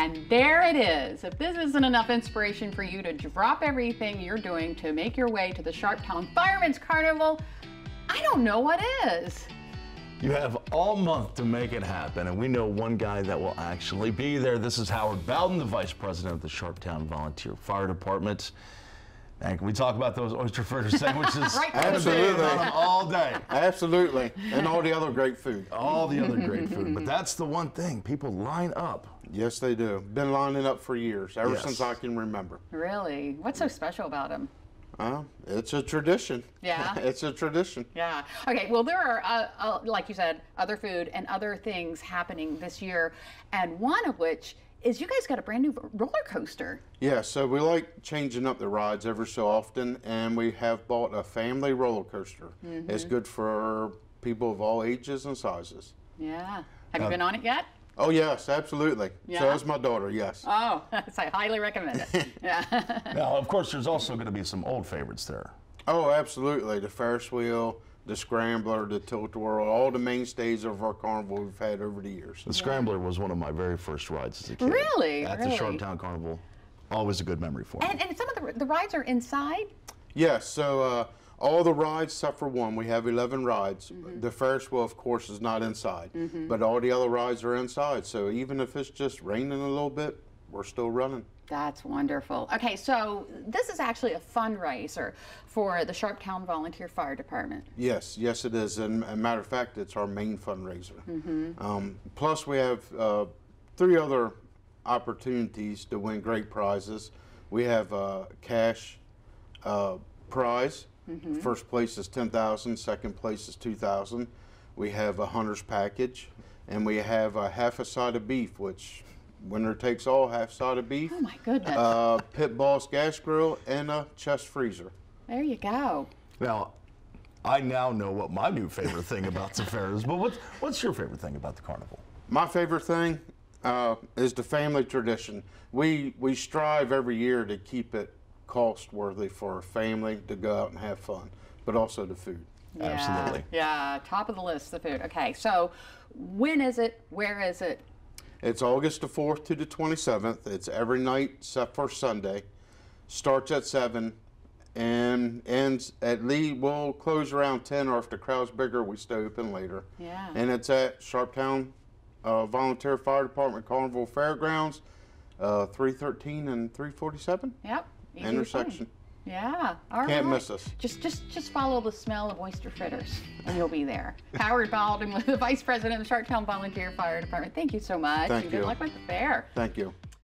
And there it is. If this isn't enough inspiration for you to drop everything you're doing to make your way to the Sharptown Firemen's Carnival, I don't know what is. You have all month to make it happen, and we know one guy that will actually be there. This is Howard Bowden, the Vice President of the Sharptown Volunteer Fire Department. And can we talk about those oyster fritter sandwiches? Right. Absolutely. On them all day. Absolutely. And all the other great food. All the other great food. But that's the one thing. People line up. Yes, they do. Been lining up for years, ever Yes. since I can remember. Really? What's so special about them? Uh, it's a tradition. Yeah. it's a tradition. Yeah. Okay. Well, there are, uh, uh, like you said, other food and other things happening this year, and one of which is you guys got a brand new roller coaster. Yeah, so we like changing up the rides ever so often, and we have bought a family roller coaster. Mm-hmm. It's good for people of all ages and sizes. Yeah. Have you uh, been on it yet? Oh, yes, absolutely. Yeah. So Yeah? is my daughter, yes. Oh, so I highly recommend it. Yeah. Now, of course, there's also going to be some old favorites there. Oh, absolutely. The Ferris wheel, the Scrambler, the Tilt-A-Whirl, all the mainstays of our carnival we've had over the years. The Scrambler was one of my very first rides as a kid. Really? At Really? the Sharptown Carnival. Always a good memory for me. and, and some of the, the rides are inside. Yes, so uh, all the rides except for one, we have 11 rides. The Ferris wheel, of course, is not inside, but all the other rides are inside. So even if it's just raining a little bit, we're still running. That's wonderful. Okay, so this is actually a fundraiser for the Sharptown Volunteer Fire Department. Yes, yes, it is. And a matter of fact, it's our main fundraiser. Um, plus, we have uh, three other opportunities to win great prizes. We have a cash uh, prize. First place is ten thousand. Second place is two thousand. We have a hunter's package, and we have a half a side of beef, which winner takes all. Half side of beef. Oh my goodness. Uh, Pit Boss gas grill and a chest freezer. there you go. Now, I now know what my new favorite thing about the fair is, but what's, what's your favorite thing about the carnival? My favorite thing uh, is the family tradition. We we strive every year to keep it cost worthy for a family to go out and have fun, but also the food. Yeah, Absolutely. Yeah, top of the list, the food. Okay, so when is it? Where is it? It's August the 4th to the 27th. It's every night except for Sunday. Starts at 7 and ends at least, we'll close around 10 or if the crowd's bigger, we stay open later. Yeah. And it's at Sharptown uh, Volunteer Fire Department Carnival Fairgrounds, uh, 313 and 347 Yep. intersection. Yeah. All Can't right. miss us. Just, just, just follow the smell of oyster fritters, and you'll be there. Howard Baldwin, the Vice President of the Sharptown Volunteer Fire Department. Thank you so much. Thank and good you. luck with the fair. Thank you.